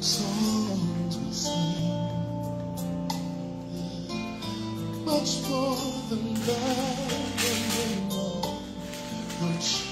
songs we sing, much more than that, and know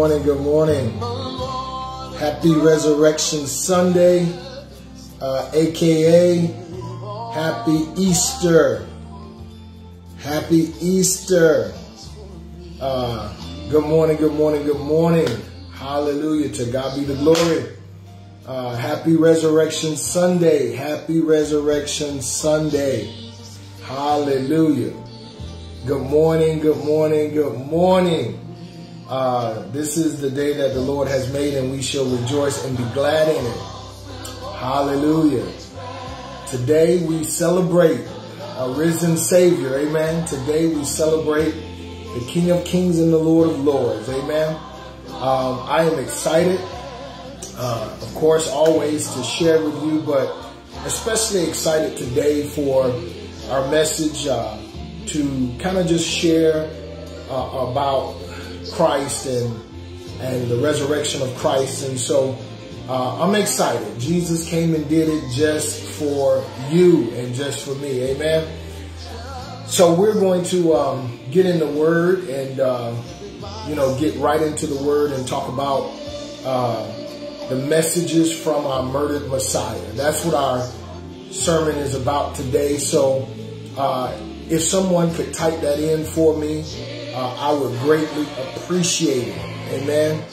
morning, good morning. Happy Resurrection Sunday, uh, aka Happy Easter. Happy Easter. Uh, good morning, good morning, good morning. Hallelujah. To God be the glory. Uh, happy Resurrection Sunday. Happy Resurrection Sunday. Hallelujah. Good morning, good morning, good morning. Uh, this is the day that the Lord has made, and we shall rejoice and be glad in it. Hallelujah. Today we celebrate a risen Savior. Amen. Today we celebrate the King of Kings and the Lord of Lords. Amen. Um, I am excited, uh, of course, always to share with you, but especially excited today for our message uh, to kind of just share uh, about Christ and and the resurrection of Christ. And so uh, I'm excited. Jesus came and did it just for you and just for me. Amen. So we're going to um, get in the Word and uh, you know get right into the Word and talk about uh, the messages from our murdered Messiah. That's what our sermon is about today. So uh, if someone could type that in for me, uh, I would greatly appreciate it. Amen.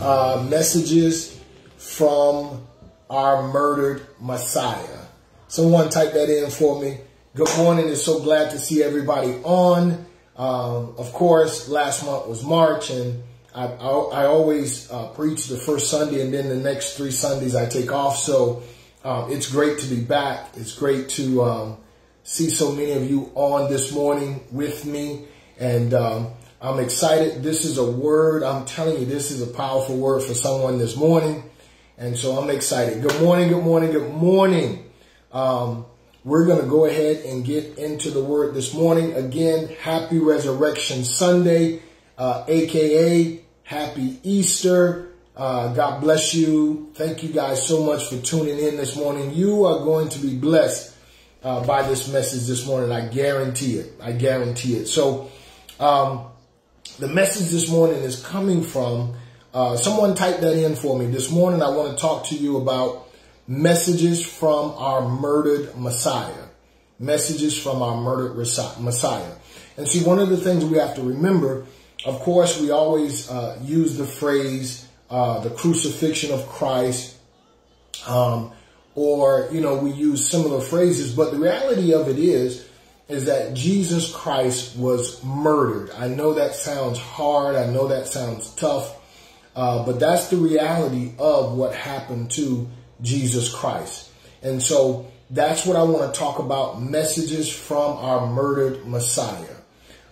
Uh, messages from our murdered Messiah. Someone type that in for me. Good morning. It's so glad to see everybody on. Um, of course, last month was March, and I, I, I always uh, preach the first Sunday, and then the next three Sundays I take off. So um, it's great to be back. It's great to um, see so many of you on this morning with me, and um, I'm excited. This is a word. I'm telling you, this is a powerful word for someone this morning, and so I'm excited. Good morning. Good morning. Good morning. Um, we're going to go ahead and get into the word this morning. Again, happy Resurrection Sunday, uh, aka happy Easter. Uh, God bless you. Thank you guys so much for tuning in this morning. You are going to be blessed uh, by this message this morning. I guarantee it. I guarantee it. So, um, the message this morning is coming from uh, someone typed that in for me. This morning, I want to talk to you about messages from our murdered Messiah. Messages from our murdered Messiah. And see, one of the things we have to remember, of course, we always uh, use the phrase uh, the crucifixion of Christ, um, or, you know, we use similar phrases, but the reality of it is, is that Jesus Christ was murdered. I know that sounds hard. I know that sounds tough. Uh, but that's the reality of what happened to Jesus Christ. And so that's what I want to talk about messages from our murdered Messiah.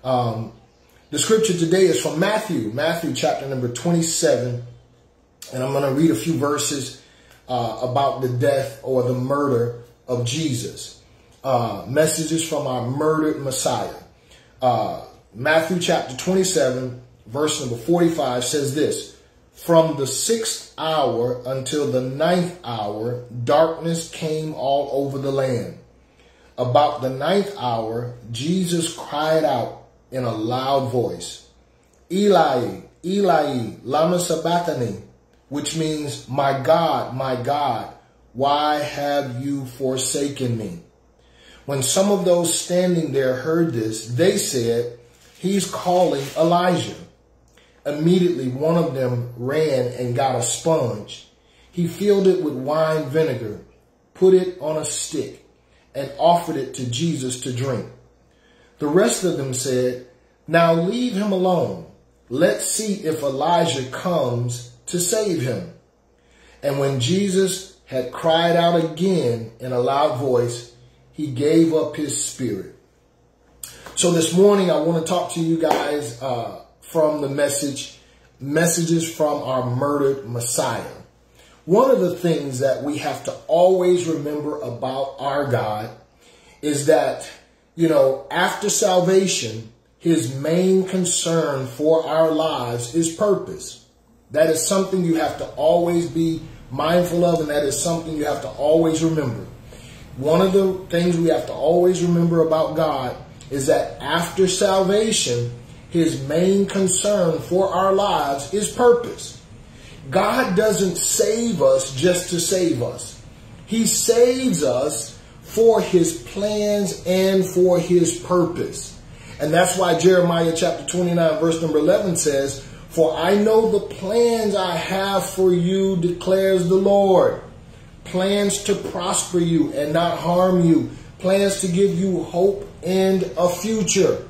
Um, the scripture today is from Matthew, Matthew chapter number 27. And I'm going to read a few verses uh, about the death or the murder of Jesus. Uh, messages from our murdered Messiah. Uh, Matthew chapter 27, verse number 45 says this From the sixth hour until the ninth hour, darkness came all over the land. About the ninth hour, Jesus cried out in a loud voice, Eli, Eli, lama sabachthani, which means, my God, my God, why have you forsaken me? When some of those standing there heard this, they said, he's calling Elijah. Immediately, one of them ran and got a sponge. He filled it with wine vinegar, put it on a stick, and offered it to Jesus to drink. The rest of them said, Now leave him alone. Let's see if Elijah comes to save him. And when Jesus had cried out again in a loud voice, he gave up his spirit. So this morning, I want to talk to you guys uh, from the message, messages from our murdered Messiah. One of the things that we have to always remember about our God is that, you know, after salvation, his main concern for our lives is purpose. That is something you have to always be mindful of, and that is something you have to always remember. One of the things we have to always remember about God is that after salvation, his main concern for our lives is purpose. God doesn't save us just to save us. He saves us for his plans and for his purpose. And that's why Jeremiah chapter 29 verse number 11 says, For I know the plans I have for you, declares the Lord. Plans to prosper you and not harm you. Plans to give you hope and a future.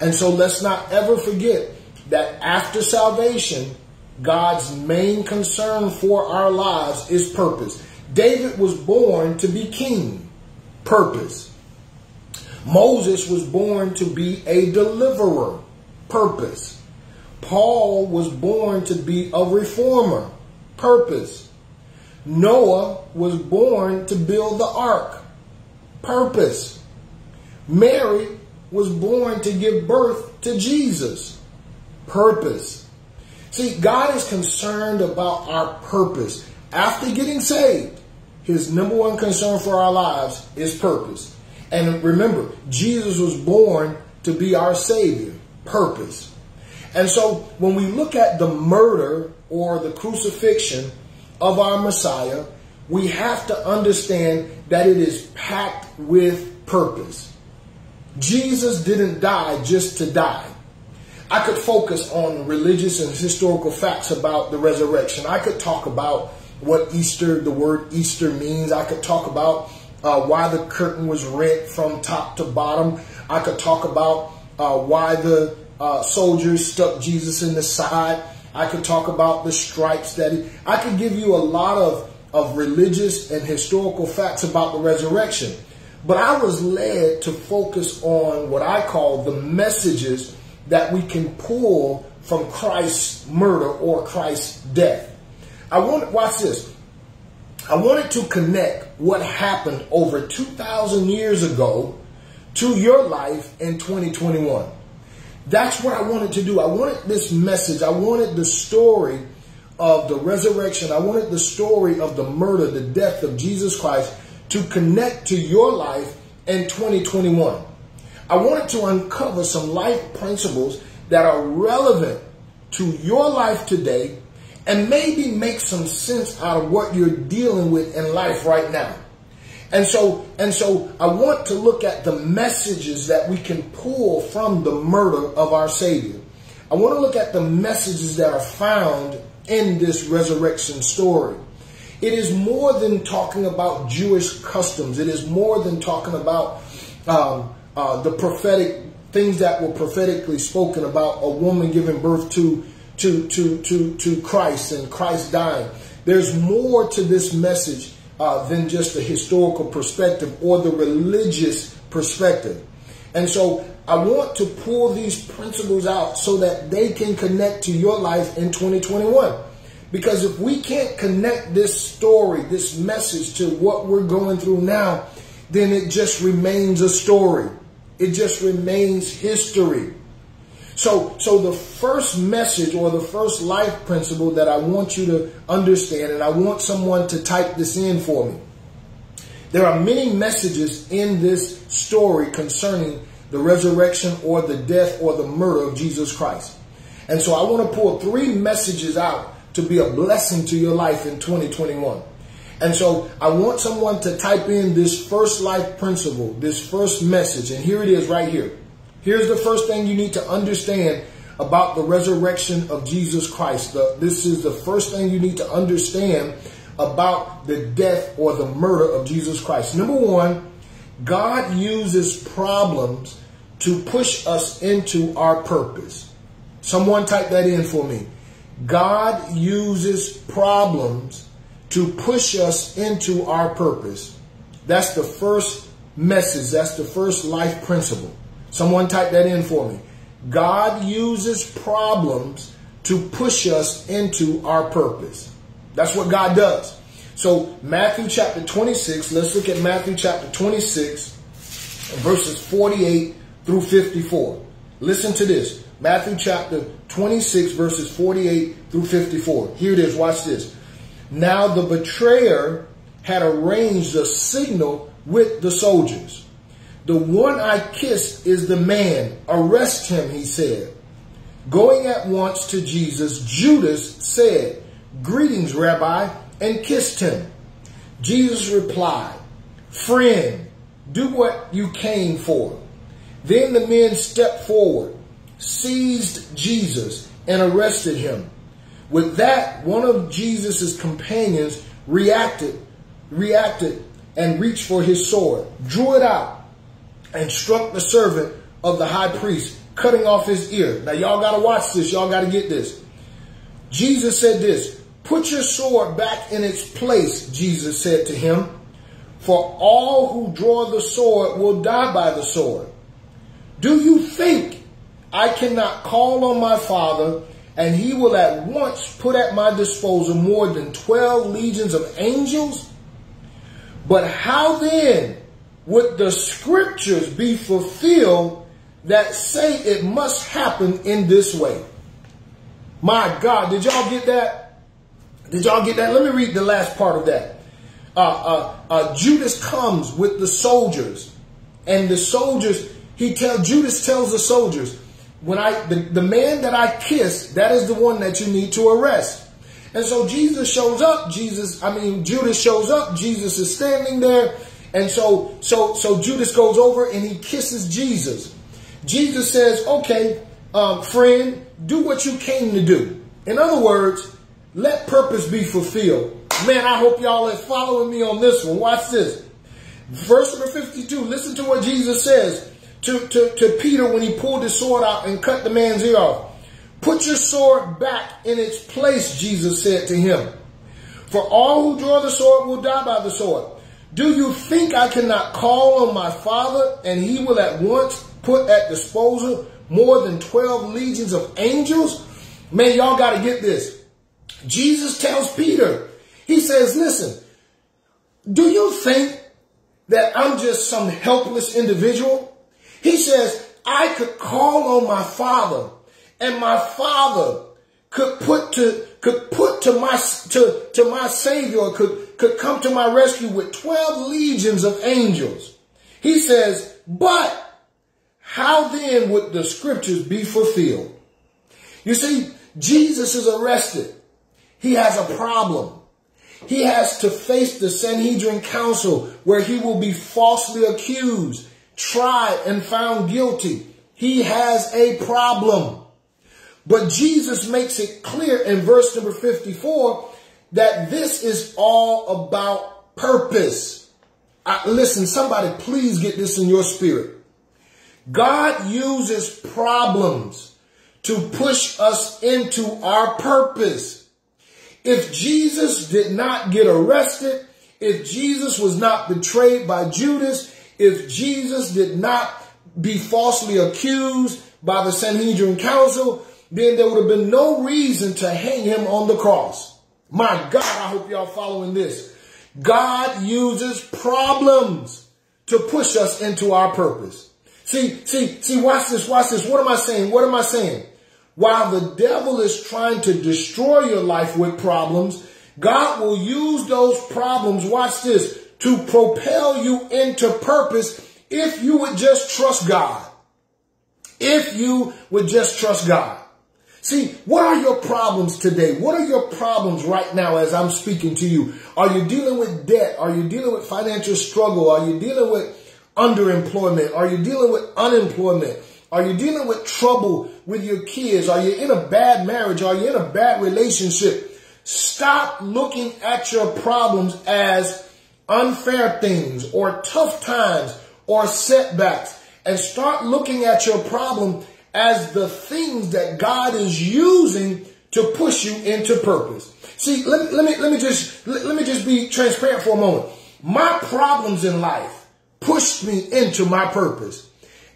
And so let's not ever forget that after salvation, God's main concern for our lives is purpose. David was born to be king. Purpose. Moses was born to be a deliverer. Purpose. Paul was born to be a reformer. Purpose. Noah was born to build the ark. Purpose. Mary was born to give birth to Jesus. Purpose. See, God is concerned about our purpose. After getting saved, his number one concern for our lives is purpose. And remember, Jesus was born to be our Savior. Purpose. And so when we look at the murder or the crucifixion of our Messiah, we have to understand that it is packed with purpose. Jesus didn't die just to die. I could focus on religious and historical facts about the resurrection. I could talk about what Easter, the word Easter means. I could talk about uh, why the curtain was rent from top to bottom. I could talk about uh, why the uh, soldiers stuck Jesus in the side. I could talk about the stripes that he, I could give you a lot of, of religious and historical facts about the resurrection. But I was led to focus on what I call the messages that we can pull from Christ's murder or Christ's death. I want watch this. I wanted to connect what happened over 2,000 years ago to your life in 2021. That's what I wanted to do. I wanted this message. I wanted the story of the resurrection. I wanted the story of the murder, the death of Jesus Christ to connect to your life in 2021. I wanted to uncover some life principles that are relevant to your life today and maybe make some sense out of what you're dealing with in life right now. And so, and so I want to look at the messages that we can pull from the murder of our Savior. I want to look at the messages that are found in this resurrection story. It is more than talking about Jewish customs. It is more than talking about um, uh, the prophetic things that were prophetically spoken about a woman giving birth to to, to, to, to Christ and Christ dying. There's more to this message uh, than just the historical perspective or the religious perspective. And so I want to pull these principles out so that they can connect to your life in 2021. Because if we can't connect this story, this message to what we're going through now, then it just remains a story. It just remains history. So, so the first message or the first life principle that I want you to understand, and I want someone to type this in for me. There are many messages in this story concerning the resurrection or the death or the murder of Jesus Christ. And so I want to pull three messages out to be a blessing to your life in 2021. And so I want someone to type in this first life principle, this first message. And here it is right here. Here's the first thing you need to understand about the resurrection of Jesus Christ. The, this is the first thing you need to understand about the death or the murder of Jesus Christ. Number one, God uses problems to push us into our purpose. Someone type that in for me. God uses problems to push us into our purpose. That's the first message. That's the first life principle. Someone type that in for me. God uses problems to push us into our purpose. That's what God does. So Matthew chapter 26, let's look at Matthew chapter 26, verses 48 through 54. Listen to this. Matthew chapter 26, verses 48 through 54. Here it is. Watch this. Now the betrayer had arranged a signal with the soldiers. The one I kissed is the man. Arrest him, he said. Going at once to Jesus, Judas said, Greetings, Rabbi, and kissed him. Jesus replied, Friend, do what you came for. Then the men stepped forward, seized Jesus, and arrested him. With that, one of Jesus' companions reacted, reacted and reached for his sword, drew it out, and struck the servant of the high priest, cutting off his ear. Now y'all got to watch this. Y'all got to get this. Jesus said this, put your sword back in its place, Jesus said to him. For all who draw the sword will die by the sword. Do you think I cannot call on my Father and he will at once put at my disposal more than 12 legions of angels? But how then would the scriptures be fulfilled that say it must happen in this way? My God, did y'all get that? Did y'all get that? Let me read the last part of that. Uh, uh, uh, Judas comes with the soldiers, and the soldiers, he tell Judas tells the soldiers, when I the, the man that I kiss, that is the one that you need to arrest. And so Jesus shows up. Jesus, I mean Judas shows up. Jesus is standing there, and so so so Judas goes over and he kisses Jesus. Jesus says, "Okay, um, friend, do what you came to do." In other words, let purpose be fulfilled. Man, I hope y'all are following me on this one. Watch this. Verse number 52. Listen to what Jesus says to, to, to Peter when he pulled his sword out and cut the man's ear off. Put your sword back in its place, Jesus said to him. For all who draw the sword will die by the sword. Do you think I cannot call on my Father and he will at once put at disposal more than 12 legions of angels? Man, y'all got to get this. Jesus tells Peter, he says, listen, do you think that I'm just some helpless individual? He says, I could call on my father and my father could put to could put to my to, to my savior could could come to my rescue with 12 legions of angels. He says, but how then would the scriptures be fulfilled? You see, Jesus is arrested. He has a problem. He has to face the Sanhedrin council where he will be falsely accused tried and found guilty. He has a problem. But Jesus makes it clear in verse number 54 that this is all about purpose. I, listen, somebody please get this in your spirit. God uses problems to push us into our purpose. If Jesus did not get arrested, if Jesus was not betrayed by Judas, if Jesus did not be falsely accused by the Sanhedrin Council, then there would have been no reason to hang him on the cross. My God, I hope y'all following this. God uses problems to push us into our purpose. See, see, see, watch this, watch this. What am I saying? What am I saying? While the devil is trying to destroy your life with problems, God will use those problems, watch this, to propel you into purpose if you would just trust God. If you would just trust God. See, what are your problems today? What are your problems right now as I'm speaking to you? Are you dealing with debt? Are you dealing with financial struggle? Are you dealing with underemployment? Are you dealing with unemployment? Are you dealing with trouble with your kids? Are you in a bad marriage? Are you in a bad relationship? Stop looking at your problems as unfair things or tough times or setbacks and start looking at your problem as the things that God is using to push you into purpose. See, let, let me let me just let, let me just be transparent for a moment. My problems in life pushed me into my purpose.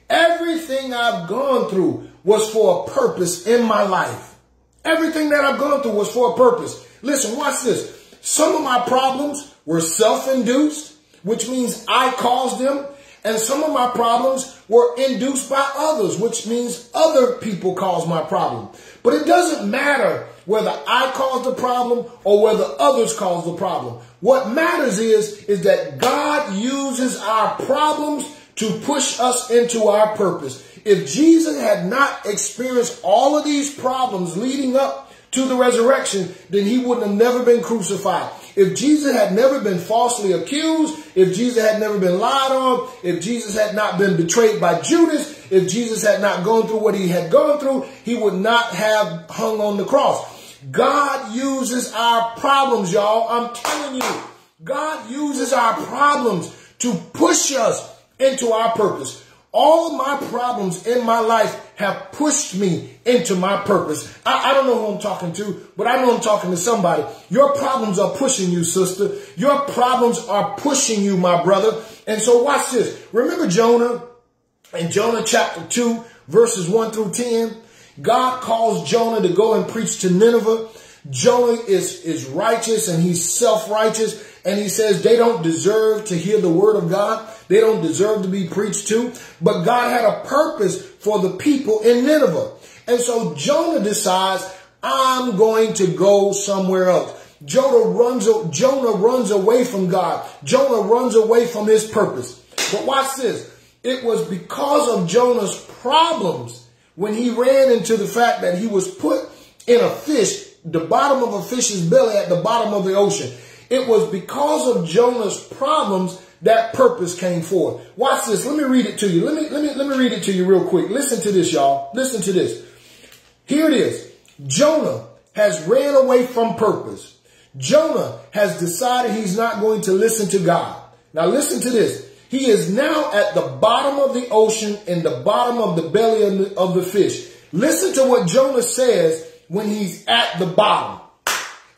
Everything I've gone through was for a purpose in my life. Everything that I've gone through was for a purpose. Listen, watch this. Some of my problems were self-induced, which means I caused them. And some of my problems were induced by others, which means other people caused my problem. But it doesn't matter whether I caused the problem or whether others caused the problem. What matters is, is that God uses our problems to push us into our purpose. If Jesus had not experienced all of these problems leading up to the resurrection, then he wouldn't have never been crucified. If Jesus had never been falsely accused, if Jesus had never been lied on, if Jesus had not been betrayed by Judas, if Jesus had not gone through what he had gone through, he would not have hung on the cross. God uses our problems, y'all. I'm telling you, God uses our problems to push us into our purpose. All my problems in my life have pushed me into my purpose. I, I, don't know who I'm talking to, but I know I'm talking to somebody. Your problems are pushing you, sister. Your problems are pushing you, my brother. And so watch this. Remember Jonah in Jonah chapter 2, verses 1 through 10? God calls Jonah to go and preach to Nineveh. Jonah is, is righteous and he's self-righteous. And he says they don't deserve to hear the word of God. They don't deserve to be preached to. But God had a purpose for the people in Nineveh. And so Jonah decides, I'm going to go somewhere else. Jonah runs, Jonah runs away from God. Jonah runs away from his purpose. But watch this. It was because of Jonah's problems when he ran into the fact that he was put in a fish, the bottom of a fish's belly at the bottom of the ocean. It was because of Jonah's problems that purpose came forth. Watch this. Let me read it to you. Let me, let me, let me read it to you real quick. Listen to this, y'all. Listen to this. Here it is. Jonah has ran away from purpose. Jonah has decided he's not going to listen to God. Now listen to this. He is now at the bottom of the ocean in the bottom of the belly of the, of the fish. Listen to what Jonah says when he's at the bottom.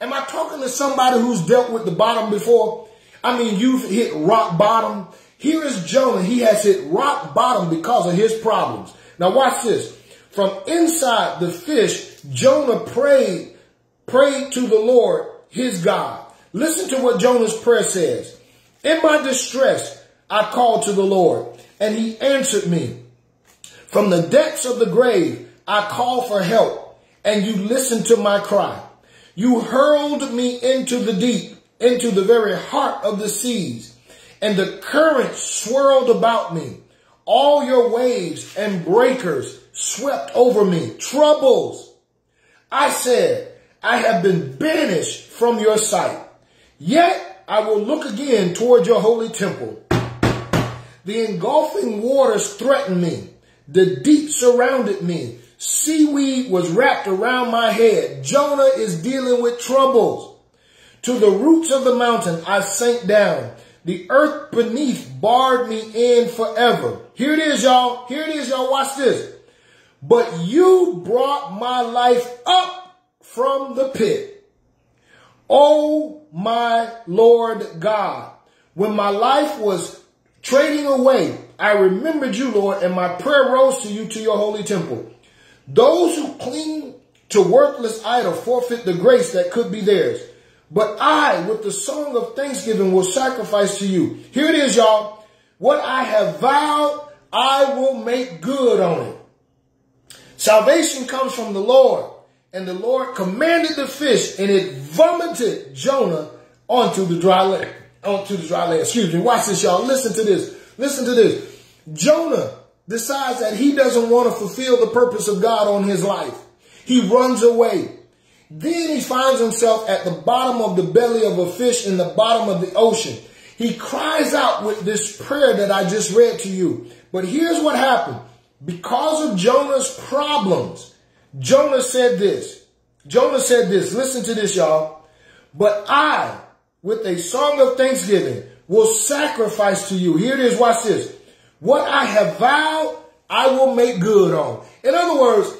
Am I talking to somebody who's dealt with the bottom before? I mean, you've hit rock bottom. Here is Jonah. He has hit rock bottom because of his problems. Now watch this. From inside the fish, Jonah prayed, prayed to the Lord, his God. Listen to what Jonah's prayer says. In my distress, I called to the Lord and he answered me. From the depths of the grave, I called for help and you listened to my cry. You hurled me into the deep, into the very heart of the seas, and the current swirled about me. All your waves and breakers swept over me. Troubles. I said, I have been banished from your sight. Yet I will look again toward your holy temple. The engulfing waters threatened me. The deep surrounded me. Seaweed was wrapped around my head. Jonah is dealing with troubles. To the roots of the mountain, I sank down. The earth beneath barred me in forever. Here it is, y'all. Here it is, y'all. Watch this. But you brought my life up from the pit. Oh, my Lord God. When my life was trading away, I remembered you, Lord, and my prayer rose to you to your holy temple. Those who cling to worthless idol forfeit the grace that could be theirs. But I, with the song of thanksgiving, will sacrifice to you. Here it is, y'all. What I have vowed, I will make good on it. Salvation comes from the Lord. And the Lord commanded the fish and it vomited Jonah onto the dry land. Onto the dry land. Excuse me. Watch this, y'all. Listen to this. Listen to this. Jonah decides that he doesn't want to fulfill the purpose of God on his life. He runs away. Then he finds himself at the bottom of the belly of a fish in the bottom of the ocean. He cries out with this prayer that I just read to you. But here's what happened. Because of Jonah's problems, Jonah said this. Jonah said this. Listen to this, y'all. But I, with a song of thanksgiving, will sacrifice to you. Here it is. Watch this. What I have vowed, I will make good on. In other words,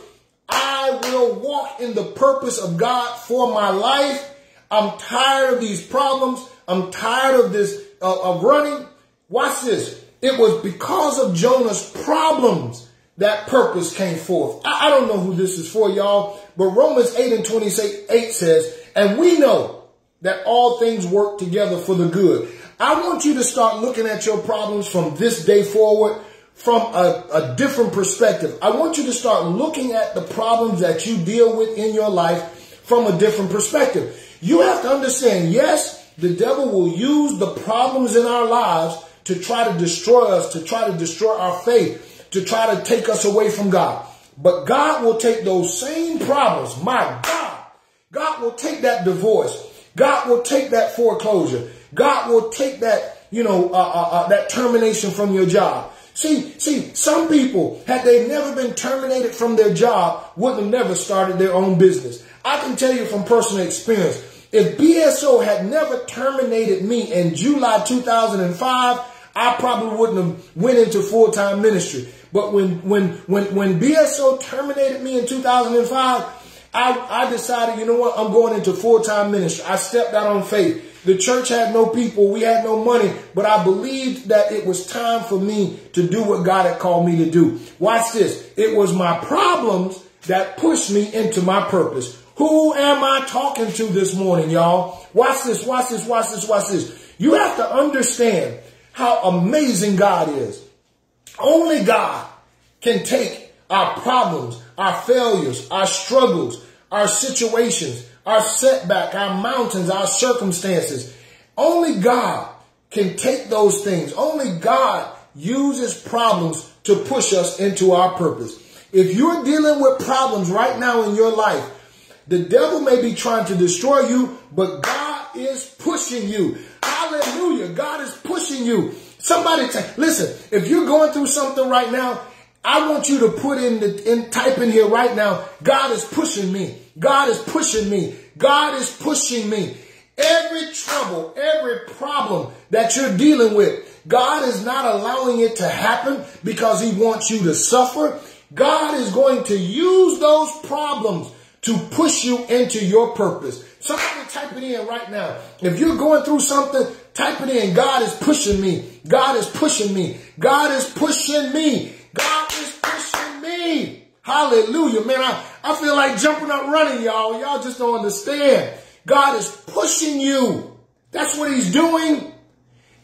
I will walk in the purpose of God for my life. I'm tired of these problems. I'm tired of this, uh, of running. Watch this. It was because of Jonah's problems that purpose came forth. I, I don't know who this is for, y'all, but Romans 8 and 28 says, and we know that all things work together for the good. I want you to start looking at your problems from this day forward from a, a different perspective. I want you to start looking at the problems that you deal with in your life from a different perspective. You have to understand, yes, the devil will use the problems in our lives to try to destroy us, to try to destroy our faith, to try to take us away from God. But God will take those same problems, my God, God will take that divorce. God will take that foreclosure. God will take that, you know, uh, uh, uh, that termination from your job. See, see, some people, had they never been terminated from their job, would have never started their own business. I can tell you from personal experience, if BSO had never terminated me in July 2005, I probably wouldn't have went into full-time ministry. But when, when, when, when BSO terminated me in 2005, I, I decided, you know what, I'm going into full-time ministry. I stepped out on faith. The church had no people. We had no money, but I believed that it was time for me to do what God had called me to do. Watch this. It was my problems that pushed me into my purpose. Who am I talking to this morning, y'all? Watch this, watch this, watch this, watch this. You have to understand how amazing God is. Only God can take our problems, our failures, our struggles, our situations, our setback, our mountains, our circumstances. Only God can take those things. Only God uses problems to push us into our purpose. If you're dealing with problems right now in your life, the devil may be trying to destroy you, but God is pushing you. Hallelujah. God is pushing you. Somebody listen, if you're going through something right now, I want you to put in the in type in here right now, God is pushing me. God is pushing me. God is pushing me. Every trouble, every problem that you're dealing with, God is not allowing it to happen because he wants you to suffer. God is going to use those problems to push you into your purpose. Somebody type it in right now. If you're going through something, type it in. God is pushing me. God is pushing me. God is pushing me. God is pushing me. Hallelujah, man. I, I feel like jumping up running, y'all. Y'all just don't understand. God is pushing you. That's what he's doing.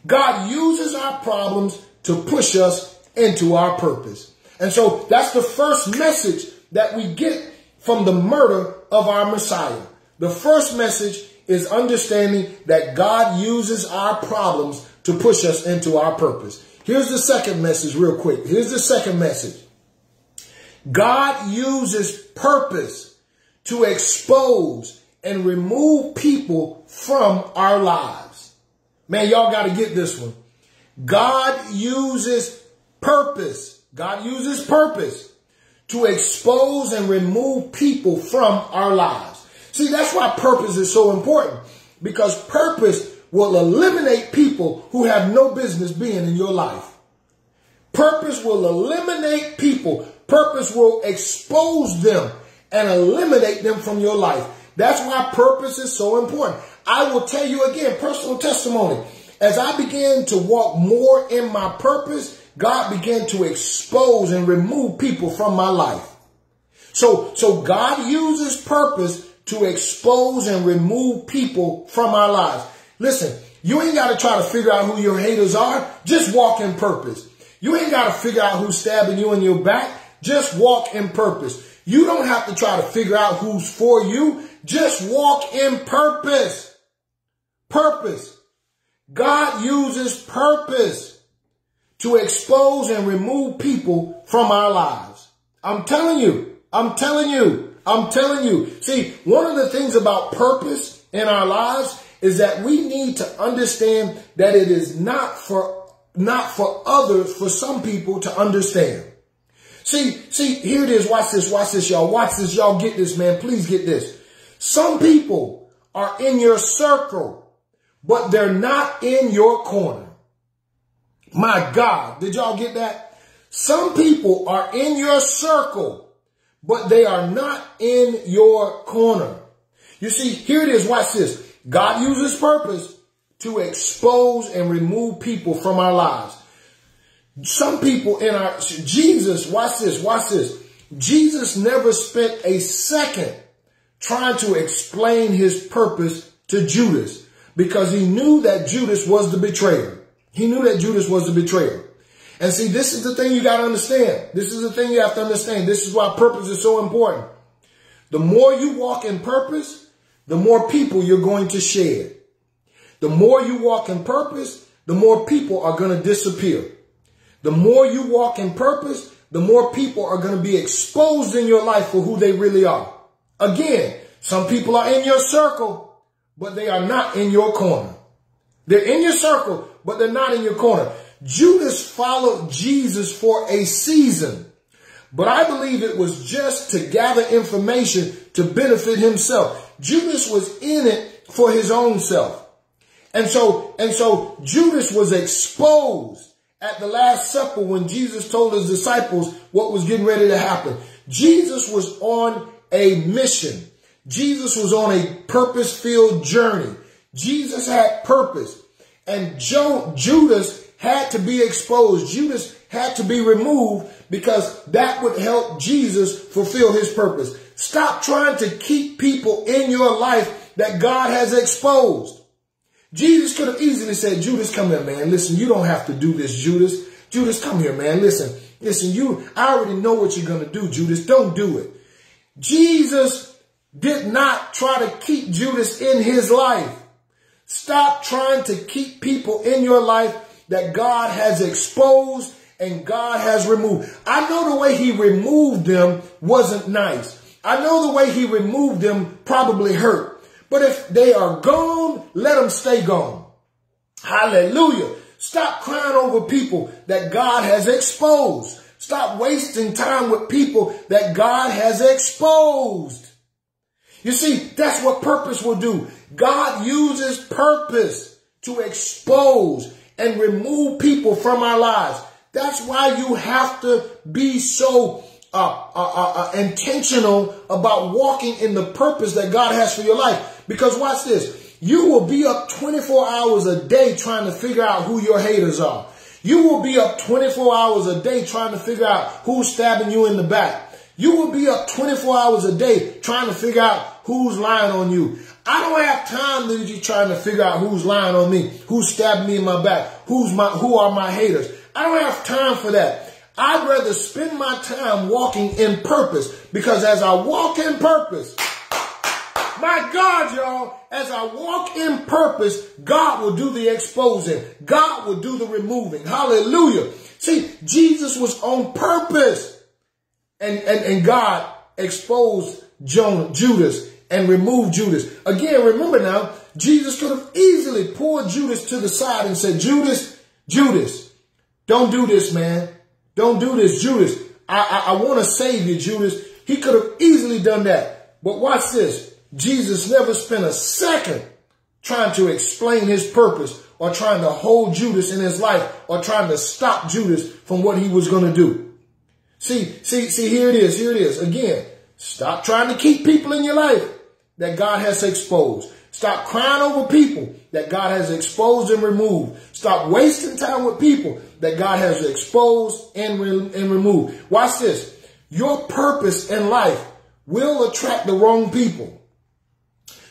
God uses our problems to push us into our purpose. And so that's the first message that we get from the murder of our Messiah. The first message is understanding that God uses our problems to push us into our purpose. Here's the second message real quick. Here's the second message. God uses purpose to expose and remove people from our lives. Man, y'all got to get this one. God uses purpose. God uses purpose to expose and remove people from our lives. See, that's why purpose is so important because purpose will eliminate people who have no business being in your life. Purpose will eliminate people. Purpose will expose them and eliminate them from your life. That's why purpose is so important. I will tell you again, personal testimony. As I began to walk more in my purpose, God began to expose and remove people from my life. So, so God uses purpose to expose and remove people from our lives. Listen, you ain't got to try to figure out who your haters are. Just walk in purpose. You ain't got to figure out who's stabbing you in your back. Just walk in purpose. You don't have to try to figure out who's for you. Just walk in purpose. Purpose. God uses purpose to expose and remove people from our lives. I'm telling you, I'm telling you, I'm telling you. See, one of the things about purpose in our lives is that we need to understand that it is not for, not for others, for some people to understand. See, see, here it is. Watch this, watch this, y'all. Watch this, y'all. Get this, man. Please get this. Some people are in your circle, but they're not in your corner. My God, did y'all get that? Some people are in your circle, but they are not in your corner. You see, here it is. Watch this. God uses purpose to expose and remove people from our lives. Some people in our, Jesus, watch this, watch this. Jesus never spent a second trying to explain his purpose to Judas because he knew that Judas was the betrayer. He knew that Judas was the betrayer. And see, this is the thing you got to understand. This is the thing you have to understand. This is why purpose is so important. The more you walk in purpose, the more people you're going to shed. The more you walk in purpose, the more people are going to disappear. The more you walk in purpose, the more people are going to be exposed in your life for who they really are. Again, some people are in your circle, but they are not in your corner. They're in your circle, but they're not in your corner. Judas followed Jesus for a season, but I believe it was just to gather information to benefit himself. Judas was in it for his own self. And so, and so Judas was exposed at the Last Supper when Jesus told his disciples what was getting ready to happen. Jesus was on a mission. Jesus was on a purpose-filled journey. Jesus had purpose. And Judas had to be exposed. Judas had to be removed because that would help Jesus fulfill his purpose. Stop trying to keep people in your life that God has exposed. Jesus could have easily said, Judas, come here, man. Listen, you don't have to do this, Judas. Judas, come here, man. Listen, listen, you, I already know what you're going to do, Judas. Don't do it. Jesus did not try to keep Judas in his life. Stop trying to keep people in your life that God has exposed and God has removed. I know the way he removed them wasn't nice. I know the way he removed them probably hurt. But if they are gone, let them stay gone. Hallelujah. Stop crying over people that God has exposed. Stop wasting time with people that God has exposed. You see, that's what purpose will do. God uses purpose to expose and remove people from our lives. That's why you have to be so uh, uh, uh, uh intentional about walking in the purpose that God has for your life. Because watch this. You will be up 24 hours a day trying to figure out who your haters are. You will be up 24 hours a day trying to figure out who's stabbing you in the back. You will be up 24 hours a day trying to figure out who's lying on you. I don't have time to be trying to figure out who's lying on me, who's stabbing me in my back, who's my, who are my haters. I don't have time for that. I'd rather spend my time walking in purpose because as I walk in purpose, my God, y'all, as I walk in purpose, God will do the exposing. God will do the removing. Hallelujah. See, Jesus was on purpose. And, and, and God exposed Jonah, Judas and removed Judas. Again, remember now, Jesus could have easily pulled Judas to the side and said, Judas, Judas, don't do this, man. Don't do this, Judas. I, I, I want to save you, Judas. He could have easily done that. But watch this. Jesus never spent a second trying to explain his purpose or trying to hold Judas in his life or trying to stop Judas from what he was going to do. See, see, see, here it is. Here it is. Again, stop trying to keep people in your life that God has exposed. Stop crying over people that God has exposed and removed. Stop wasting time with people that God has exposed and, re and removed. Watch this. Your purpose in life will attract the wrong people.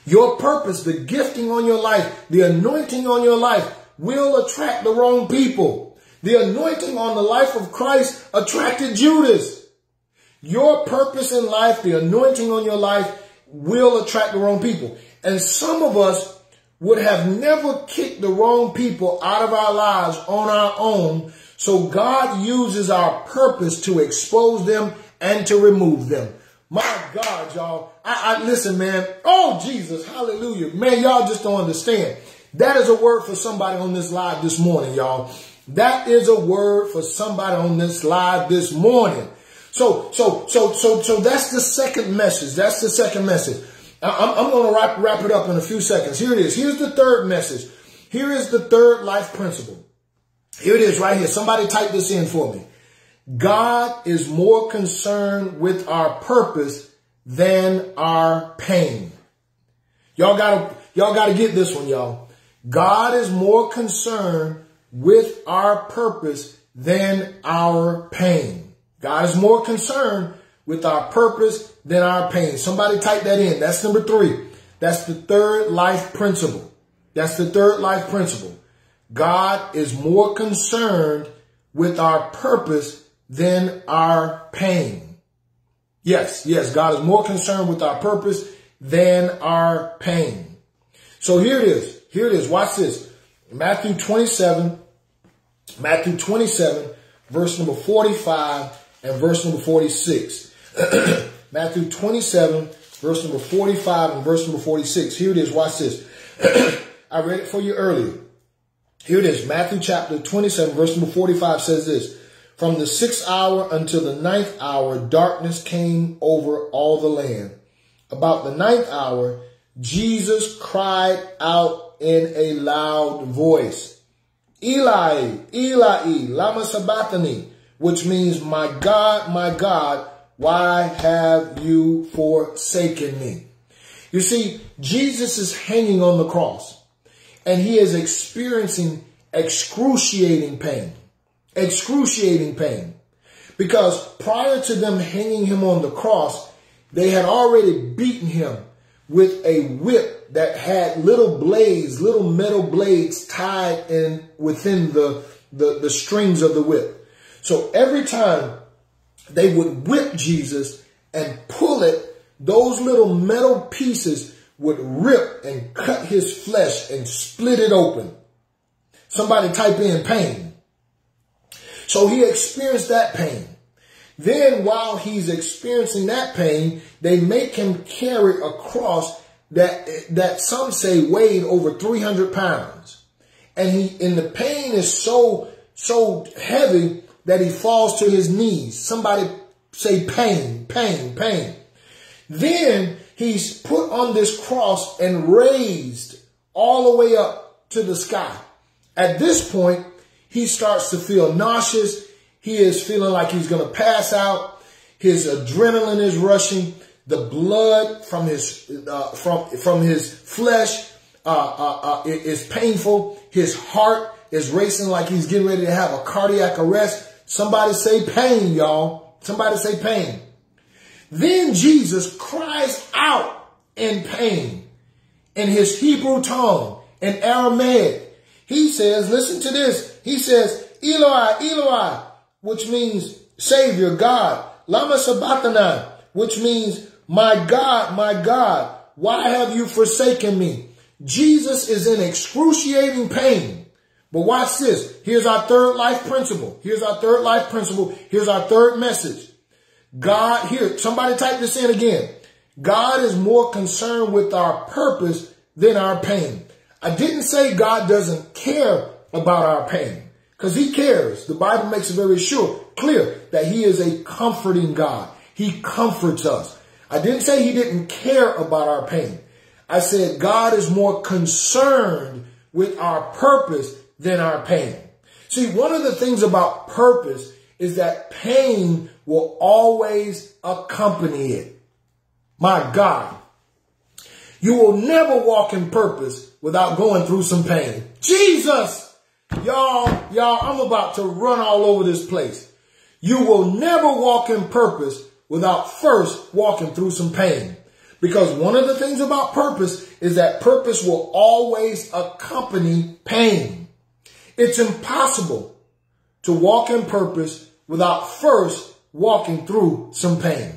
Your purpose, the gifting on your life, the anointing on your life will attract the wrong people. The anointing on the life of Christ attracted Judas. Your purpose in life, the anointing on your life will attract the wrong people. And some of us would have never kicked the wrong people out of our lives on our own. So God uses our purpose to expose them and to remove them. My God, y'all. I, I listen, man. Oh, Jesus. Hallelujah. Man, y'all just don't understand. That is a word for somebody on this live this morning, y'all. That is a word for somebody on this live this morning. So, so, so, so, so that's the second message. That's the second message. I'm, I'm going to wrap, wrap it up in a few seconds. Here it is. Here's the third message. Here is the third life principle. Here it is right here. Somebody type this in for me. God is more concerned with our purpose than our pain. Y'all gotta, y'all gotta get this one, y'all. God is more concerned with our purpose than our pain. God is more concerned with our purpose than our pain. Somebody type that in. That's number three. That's the third life principle. That's the third life principle. God is more concerned with our purpose than our pain. Yes, yes, God is more concerned with our purpose than our pain. So here it is. Here it is. Watch this. Matthew 27, Matthew 27, verse number 45 and verse number 46. Matthew 27, verse number 45 and verse number 46. Here it is. Watch this. I read it for you earlier. Here it is. Matthew chapter 27, verse number 45 says this. From the sixth hour until the ninth hour, darkness came over all the land. About the ninth hour, Jesus cried out in a loud voice, Eli, Eli, lama sabachthani, which means, my God, my God, why have you forsaken me? You see, Jesus is hanging on the cross and he is experiencing excruciating pain excruciating pain. Because prior to them hanging him on the cross, they had already beaten him with a whip that had little blades, little metal blades tied in within the, the, the strings of the whip. So every time they would whip Jesus and pull it, those little metal pieces would rip and cut his flesh and split it open. Somebody type in pain. So he experienced that pain. Then while he's experiencing that pain, they make him carry a cross that, that some say weighed over 300 pounds. And he, and the pain is so, so heavy that he falls to his knees. Somebody say pain, pain, pain. Then he's put on this cross and raised all the way up to the sky. At this point, he starts to feel nauseous. He is feeling like he's going to pass out. His adrenaline is rushing. The blood from his uh, from from his flesh uh, uh, uh is painful. His heart is racing like he's getting ready to have a cardiac arrest. Somebody say pain, y'all. Somebody say pain. Then Jesus cries out in pain in his Hebrew tongue, in Aramaic. He says, listen to this. He says, Eloi, Eloi, which means Savior, God. Lama Sabachthani, which means, my God, my God, why have you forsaken me? Jesus is in excruciating pain. But watch this. Here's our third life principle. Here's our third life principle. Here's our third message. God, here, somebody type this in again. God is more concerned with our purpose than our pain. I didn't say God doesn't care about our pain because he cares. The Bible makes it very sure, clear that he is a comforting God. He comforts us. I didn't say he didn't care about our pain. I said God is more concerned with our purpose than our pain. See, one of the things about purpose is that pain will always accompany it. My God, you will never walk in purpose without going through some pain. Jesus! Y'all, y'all, I'm about to run all over this place. You will never walk in purpose without first walking through some pain. Because one of the things about purpose is that purpose will always accompany pain. It's impossible to walk in purpose without first walking through some pain.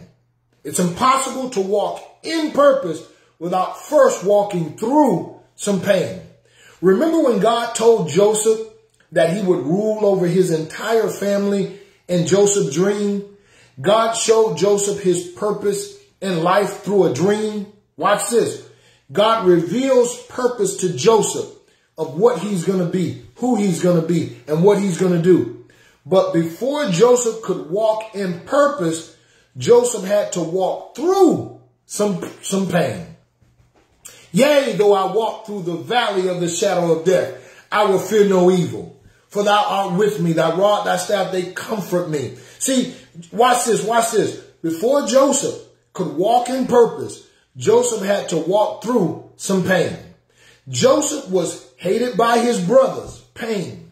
It's impossible to walk in purpose without first walking through some pain. Remember when God told Joseph that he would rule over his entire family in Joseph's dream? God showed Joseph his purpose in life through a dream. Watch this. God reveals purpose to Joseph of what he's going to be, who he's going to be, and what he's going to do. But before Joseph could walk in purpose, Joseph had to walk through some, some pain. Yea, though I walk through the valley of the shadow of death, I will fear no evil. For thou art with me, thy rod, thy staff, they comfort me. See, watch this, watch this. Before Joseph could walk in purpose, Joseph had to walk through some pain. Joseph was hated by his brothers, pain.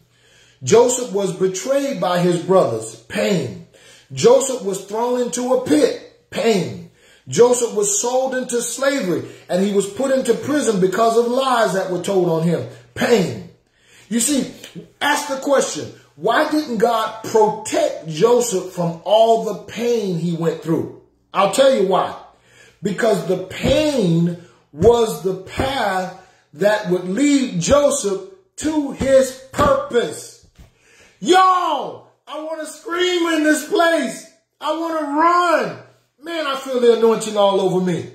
Joseph was betrayed by his brothers, pain. Joseph was thrown into a pit, pain. Joseph was sold into slavery and he was put into prison because of lies that were told on him, pain. You see, ask the question, why didn't God protect Joseph from all the pain he went through? I'll tell you why. Because the pain was the path that would lead Joseph to his purpose. Y'all, I want to scream in this place. I want to run. Man, I feel the anointing all over me.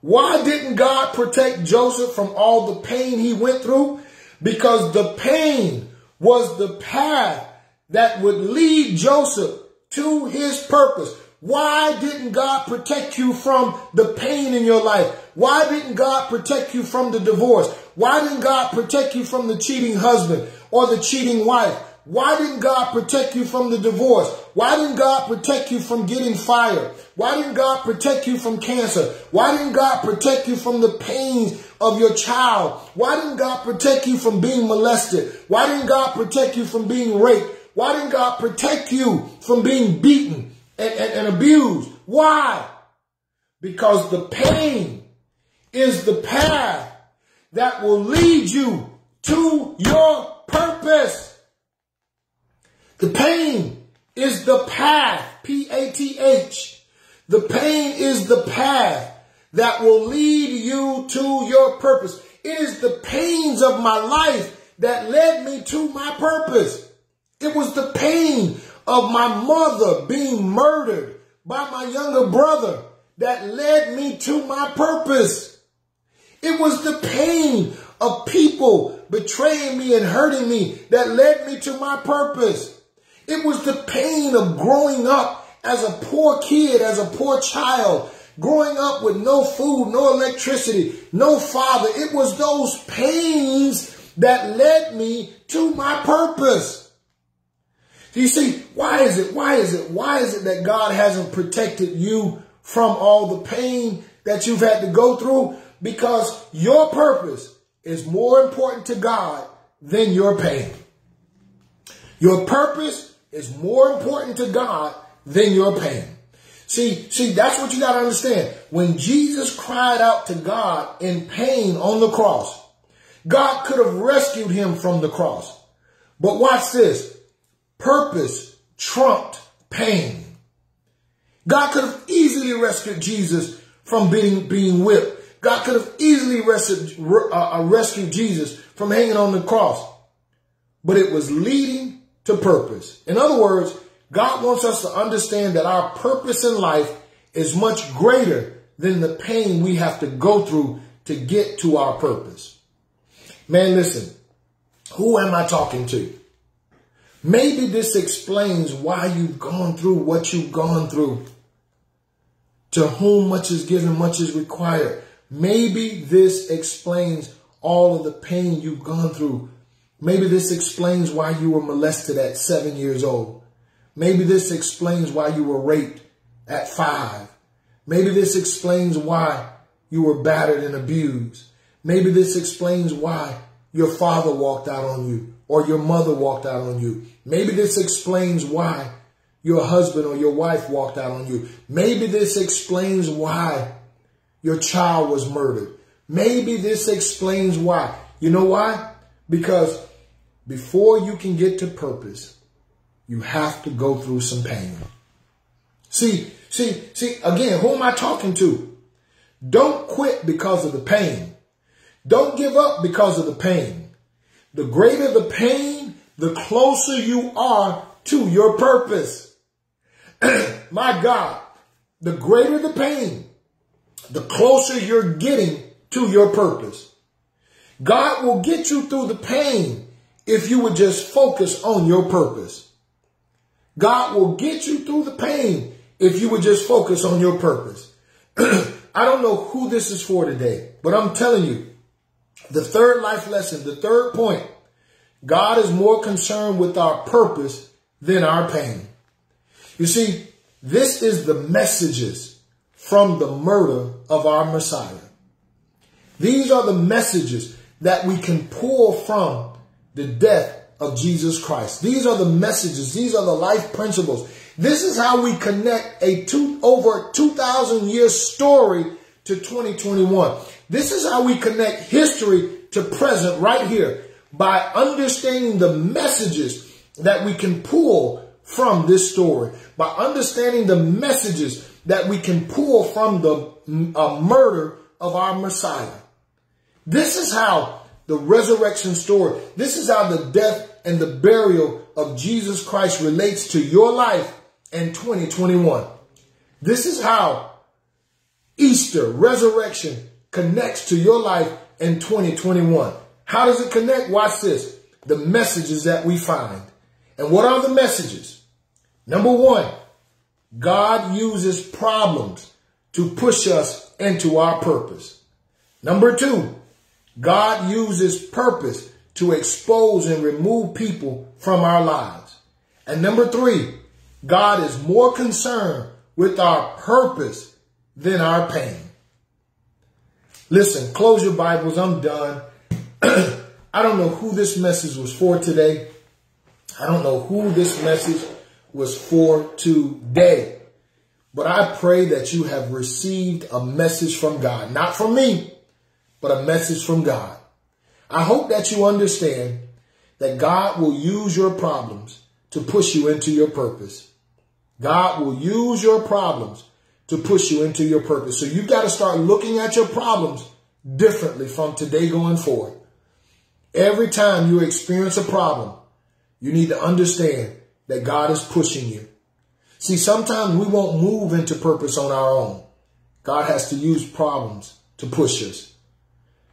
Why didn't God protect Joseph from all the pain he went through? Because the pain was the path that would lead Joseph to his purpose. Why didn't God protect you from the pain in your life? Why didn't God protect you from the divorce? Why didn't God protect you from the cheating husband or the cheating wife? Why didn't God protect you from the divorce? Why didn't God protect you from getting fired? Why didn't God protect you from cancer? Why didn't God protect you from the pains of your child? Why didn't God protect you from being molested? Why didn't God protect you from being raped? Why didn't God protect you from being beaten? And, and, and abused. Why? Because the pain is the path that will lead you to your purpose. The pain is the path, P-A-T-H. The pain is the path that will lead you to your purpose. It is the pains of my life that led me to my purpose. It was the pain of my mother being murdered by my younger brother that led me to my purpose. It was the pain of people betraying me and hurting me that led me to my purpose. It was the pain of growing up as a poor kid, as a poor child, growing up with no food, no electricity, no father. It was those pains that led me to my purpose. You see, why is it? Why is it? Why is it that God hasn't protected you from all the pain that you've had to go through? Because your purpose is more important to God than your pain. Your purpose is more important to God than your pain. See, see, that's what you got to understand. When Jesus cried out to God in pain on the cross, God could have rescued him from the cross. But watch this. Purpose trumped pain. God could have easily rescued Jesus from being, being whipped. God could have easily rescued, uh, uh, rescued Jesus from hanging on the cross. But it was leading to purpose. In other words, God wants us to understand that our purpose in life is much greater than the pain we have to go through to get to our purpose. Man, listen, who am I talking to? Maybe this explains why you've gone through what you've gone through. To whom much is given, much is required. Maybe this explains all of the pain you've gone through. Maybe this explains why you were molested at seven years old. Maybe this explains why you were raped at five. Maybe this explains why you were battered and abused. Maybe this explains why your father walked out on you or your mother walked out on you. Maybe this explains why your husband or your wife walked out on you. Maybe this explains why your child was murdered. Maybe this explains why. You know why? Because before you can get to purpose, you have to go through some pain. See, see, see, again, who am I talking to? Don't quit because of the pain. Don't give up because of the pain. The greater the pain, the closer you are to your purpose. My God, the greater the pain, the closer you're getting to your purpose. God will get you through the pain if you would just focus on your purpose. God will get you through the pain if you would just focus on your purpose. I don't know who this is for today, but I'm telling you, the third life lesson, the third point, God is more concerned with our purpose than our pain. You see, this is the messages from the murder of our Messiah. These are the messages that we can pull from the death of Jesus Christ. These are the messages. These are the life principles. This is how we connect a two, over 2,000 year story to 2021. This is how we connect history to present right here by understanding the messages that we can pull from this story, by understanding the messages that we can pull from the uh, murder of our Messiah. This is how the resurrection story, this is how the death and the burial of Jesus Christ relates to your life in 2021. This is how Easter, resurrection connects to your life in 2021. How does it connect? Watch this. The messages that we find. And what are the messages? Number one, God uses problems to push us into our purpose. Number two, God uses purpose to expose and remove people from our lives. And number three, God is more concerned with our purpose than our pain. Listen, close your Bibles. I'm done. I don't know who this message was for today. I don't know who this message was for today. But I pray that you have received a message from God, not from me, but a message from God. I hope that you understand that God will use your problems to push you into your purpose. God will use your problems to push you into your purpose. So you've got to start looking at your problems differently from today going forward. Every time you experience a problem, you need to understand that God is pushing you. See, sometimes we won't move into purpose on our own. God has to use problems to push us.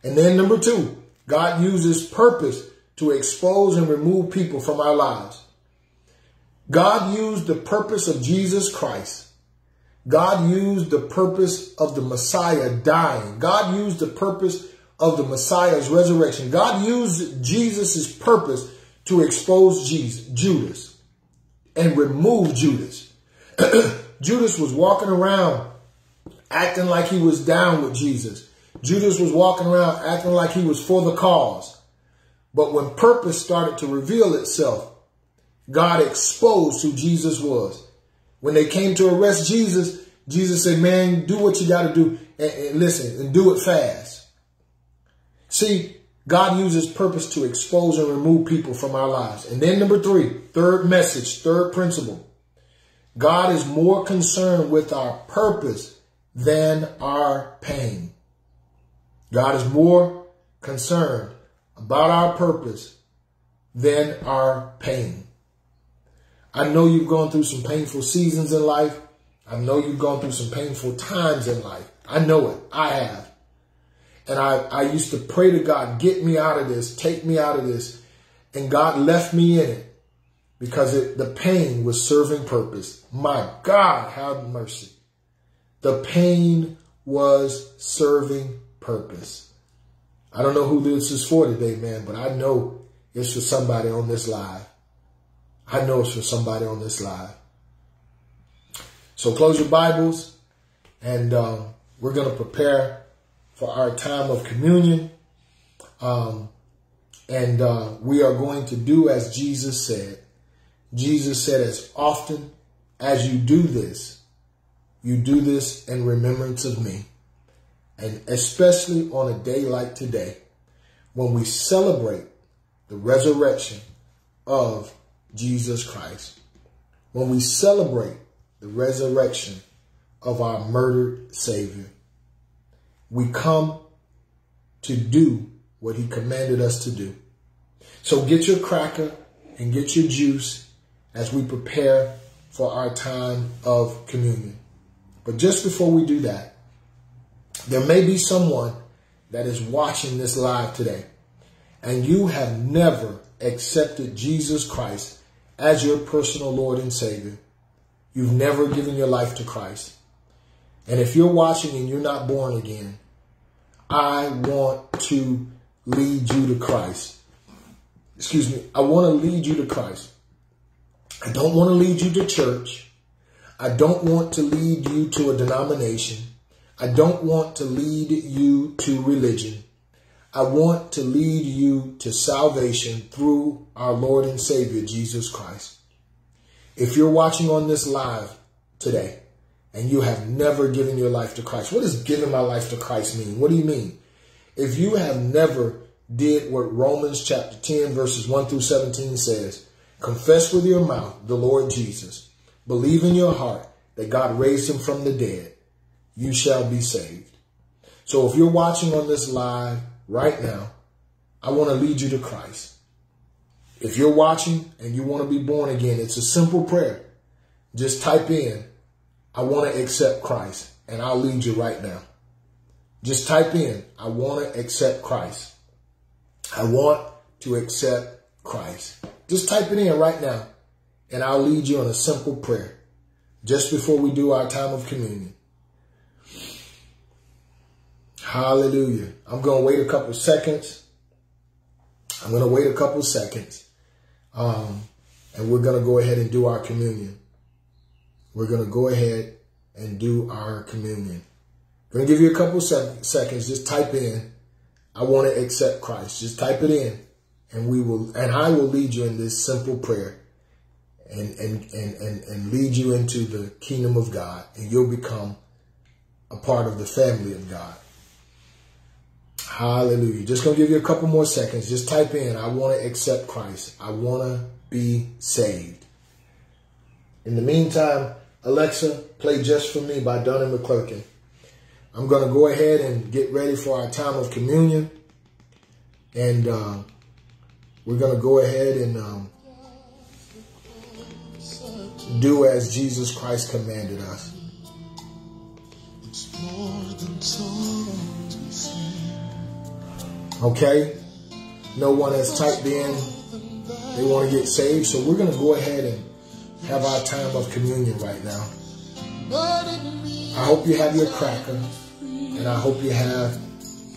And then number two, God uses purpose to expose and remove people from our lives. God used the purpose of Jesus Christ. God used the purpose of the Messiah dying. God used the purpose of the Messiah's resurrection. God used Jesus' purpose to expose Jesus, Judas and remove Judas. Judas was walking around acting like he was down with Jesus. Judas was walking around acting like he was for the cause. But when purpose started to reveal itself, God exposed who Jesus was. When they came to arrest Jesus, Jesus said, man, do what you got to do and, and listen and do it fast. See, God uses purpose to expose and remove people from our lives. And then number three, third message, third principle. God is more concerned with our purpose than our pain. God is more concerned about our purpose than our pain. I know you've gone through some painful seasons in life. I know you've gone through some painful times in life. I know it. I have. And I, I used to pray to God, get me out of this, take me out of this. And God left me in it because it, the pain was serving purpose. My God, have mercy. The pain was serving purpose. I don't know who this is for today, man, but I know it's for somebody on this live. I know it's for somebody on this live. So close your Bibles and um, we're going to prepare for our time of communion. Um, and uh, we are going to do as Jesus said. Jesus said, as often as you do this, you do this in remembrance of me and especially on a day like today, when we celebrate the resurrection of Jesus Christ. when we celebrate the resurrection of our murdered Savior. We come to do what he commanded us to do. So get your cracker and get your juice as we prepare for our time of communion. But just before we do that, there may be someone that is watching this live today and you have never accepted Jesus Christ as your personal Lord and Savior. You've never given your life to Christ. And if you're watching and you're not born again, I want to lead you to Christ. Excuse me. I want to lead you to Christ. I don't want to lead you to church. I don't want to lead you to a denomination. I don't want to lead you to religion. I want to lead you to salvation through our Lord and Savior, Jesus Christ. If you're watching on this live today and you have never given your life to Christ, what does giving my life to Christ mean? What do you mean? If you have never did what Romans chapter 10 verses 1 through 17 says, confess with your mouth the Lord Jesus, believe in your heart that God raised him from the dead, you shall be saved. So if you're watching on this live right now, I want to lead you to Christ. If you're watching and you want to be born again, it's a simple prayer. Just type in, I want to accept Christ, and I'll lead you right now. Just type in, I want to accept Christ. I want to accept Christ. Just type it in right now, and I'll lead you on a simple prayer just before we do our time of communion. Hallelujah. I'm going to wait a couple seconds. I'm going to wait a couple seconds. Um, and we're going to go ahead and do our communion. We're going to go ahead and do our communion. Going to give you a couple sec seconds. Just type in I want to accept Christ. Just type it in and we will, and I will lead you in this simple prayer and, and, and, and, and lead you into the kingdom of God and you'll become a part of the family of God. Hallelujah. Just going to give you a couple more seconds. Just type in, I want to accept Christ. I want to be saved. In the meantime, Alexa, play Just For Me by Donnie McClurkin. I'm going to go ahead and get ready for our time of communion. And uh, we're going to go ahead and um, do as Jesus Christ commanded us. Okay? No one has typed in they want to get saved. So we're going to go ahead and have our time of communion right now. I hope you have your cracker and I hope you have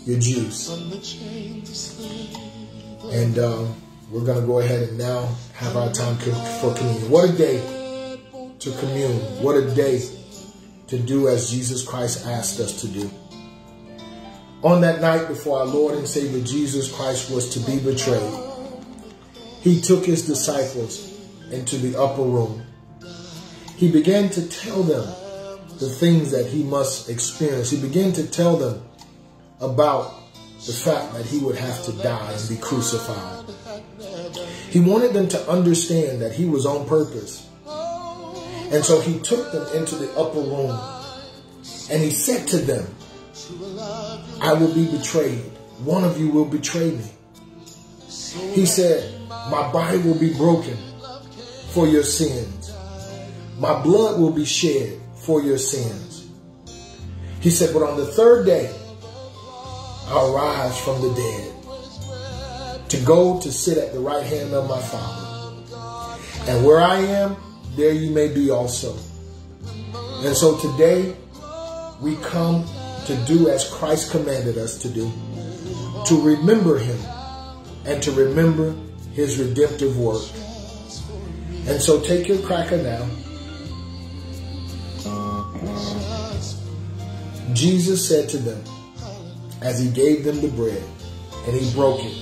your juice. And um, we're going to go ahead and now have our time for communion. What a day to commune. What a day to do as Jesus Christ asked us to do. On that night before our Lord and Savior Jesus Christ was to be betrayed, he took his disciples into the upper room. He began to tell them the things that he must experience. He began to tell them about the fact that he would have to die and be crucified. He wanted them to understand that he was on purpose. And so he took them into the upper room and he said to them, I will be betrayed. One of you will betray me. He said, my body will be broken for your sins. My blood will be shed for your sins. He said, but on the third day, I'll rise from the dead to go to sit at the right hand of my Father. And where I am, there you may be also. And so today, we come to do as Christ commanded us to do, to remember him and to remember his redemptive work. And so take your cracker now Jesus said to them, as he gave them the bread, and he broke it,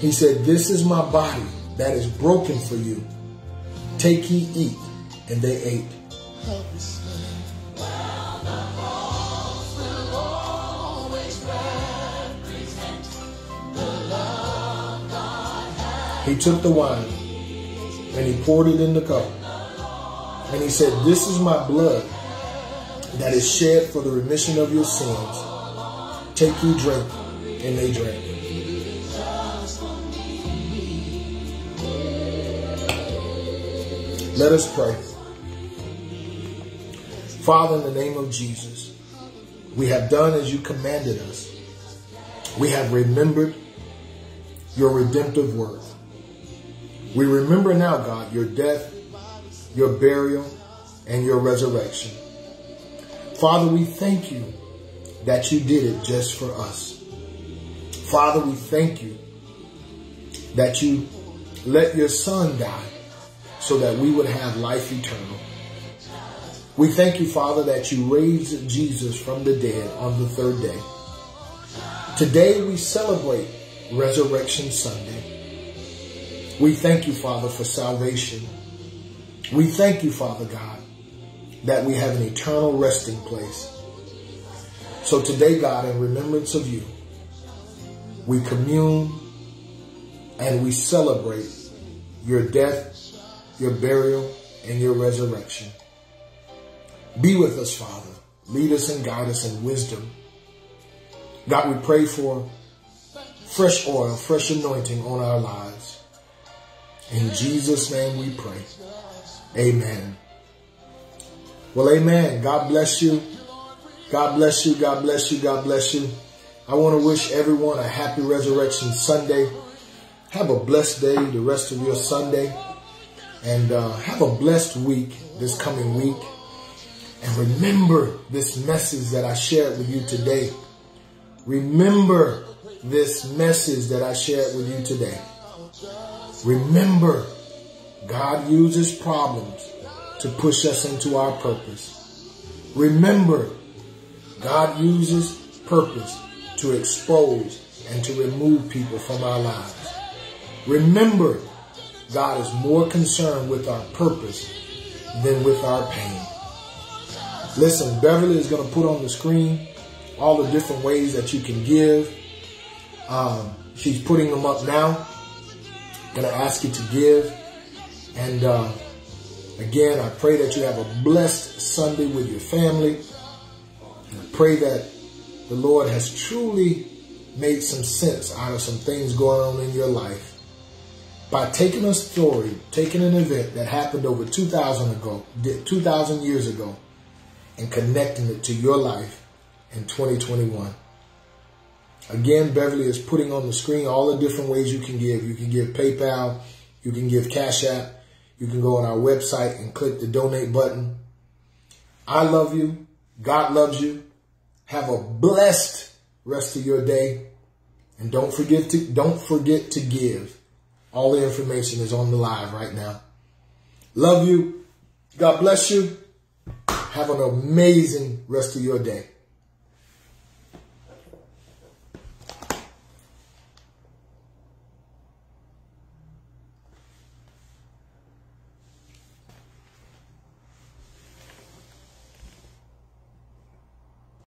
he said, This is my body that is broken for you. Take ye, eat. And they ate. He took the wine and he poured it in the cup And he said, This is my blood that is shed for the remission of your sins. Take you drink. And they drank. Let us pray. Father, in the name of Jesus, we have done as you commanded us. We have remembered your redemptive work. We remember now, God, your death, your burial, and your resurrection. Father, we thank you that you did it just for us. Father, we thank you that you let your son die so that we would have life eternal. We thank you, Father, that you raised Jesus from the dead on the third day. Today we celebrate Resurrection Sunday. We thank you, Father, for salvation. We thank you, Father God, that we have an eternal resting place. So today, God, in remembrance of you, we commune and we celebrate your death, your burial, and your resurrection. Be with us, Father. Lead us and guide us in wisdom. God, we pray for fresh oil, fresh anointing on our lives. In Jesus' name we pray. Amen. Well, amen. God bless you. God bless you. God bless you. God bless you. I want to wish everyone a happy Resurrection Sunday. Have a blessed day the rest of your Sunday. And uh, have a blessed week this coming week. And remember this message that I shared with you today. Remember this message that I shared with you today. Remember, God uses problems to push us into our purpose. Remember, God uses purpose to expose and to remove people from our lives. Remember, God is more concerned with our purpose than with our pain. Listen, Beverly is going to put on the screen all the different ways that you can give. Um, she's putting them up now. Going to ask you to give. And uh, again, I pray that you have a blessed Sunday with your family. And I pray that the Lord has truly made some sense out of some things going on in your life by taking a story, taking an event that happened over 2,000 ago, 2,000 years ago, and connecting it to your life in 2021. Again, Beverly is putting on the screen all the different ways you can give. You can give PayPal, you can give Cash App, you can go on our website and click the donate button. I love you. God loves you. Have a blessed rest of your day. And don't forget to don't forget to give. All the information is on the live right now. Love you. God bless you. Have an amazing rest of your day.